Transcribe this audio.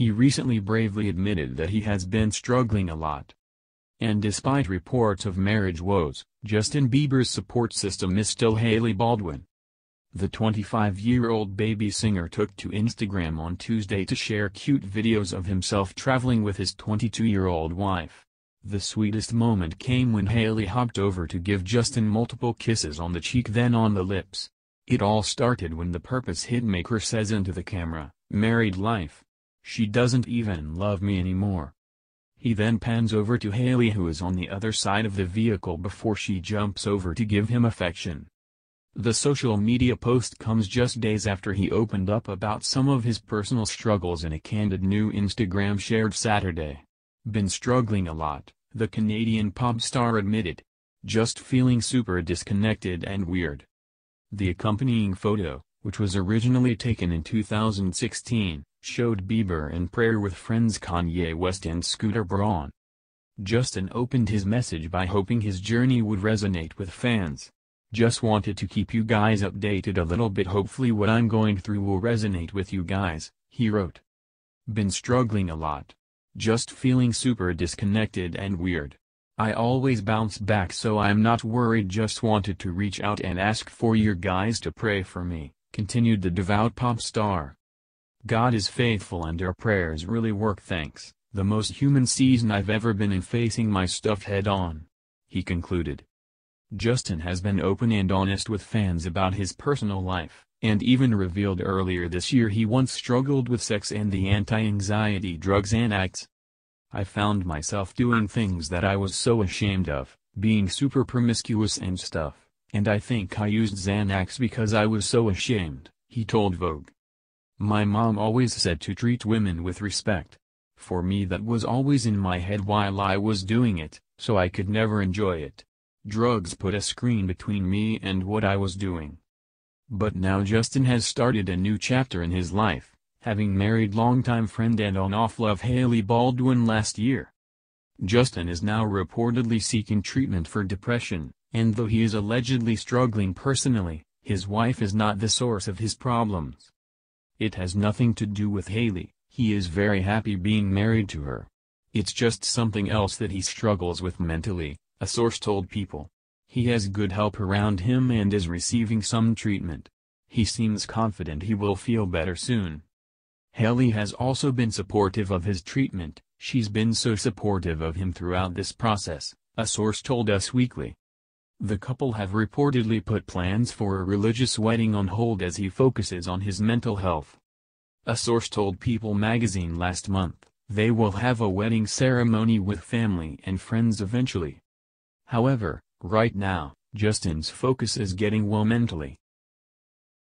He recently bravely admitted that he has been struggling a lot. And despite reports of marriage woes, Justin Bieber's support system is still Hailey Baldwin. The 25-year-old baby singer took to Instagram on Tuesday to share cute videos of himself traveling with his 22-year-old wife. The sweetest moment came when Hailey hopped over to give Justin multiple kisses on the cheek then on the lips. It all started when the Purpose hitmaker says into the camera, married life. She doesn't even love me anymore. He then pans over to Hailey who is on the other side of the vehicle before she jumps over to give him affection. The social media post comes just days after he opened up about some of his personal struggles in a candid new Instagram shared Saturday. Been struggling a lot, the Canadian pop star admitted. Just feeling super disconnected and weird. The accompanying photo, which was originally taken in 2016, showed Bieber in prayer with friends Kanye West and Scooter Braun. Justin opened his message by hoping his journey would resonate with fans. Just wanted to keep you guys updated a little bit hopefully what I'm going through will resonate with you guys, he wrote. Been struggling a lot. Just feeling super disconnected and weird. I always bounce back so I'm not worried just wanted to reach out and ask for your guys to pray for me, continued the devout pop star. God is faithful and our prayers really work thanks, the most human season I've ever been in facing my stuff head on. He concluded. Justin has been open and honest with fans about his personal life, and even revealed earlier this year he once struggled with sex and the anti-anxiety drug Xanax. I found myself doing things that I was so ashamed of, being super promiscuous and stuff, and I think I used Xanax because I was so ashamed, he told Vogue. My mom always said to treat women with respect. For me that was always in my head while I was doing it, so I could never enjoy it. Drugs put a screen between me and what I was doing. But now Justin has started a new chapter in his life, having married longtime friend and on-off love Hailey Baldwin last year. Justin is now reportedly seeking treatment for depression, and though he is allegedly struggling personally, his wife is not the source of his problems. It has nothing to do with Hailey, he is very happy being married to her. It's just something else that he struggles with mentally, a source told People. He has good help around him and is receiving some treatment. He seems confident he will feel better soon. Hailey has also been supportive of his treatment, she's been so supportive of him throughout this process, a source told Us Weekly. The couple have reportedly put plans for a religious wedding on hold as he focuses on his mental health. A source told People magazine last month, they will have a wedding ceremony with family and friends eventually. However, right now, Justin's focus is getting well mentally.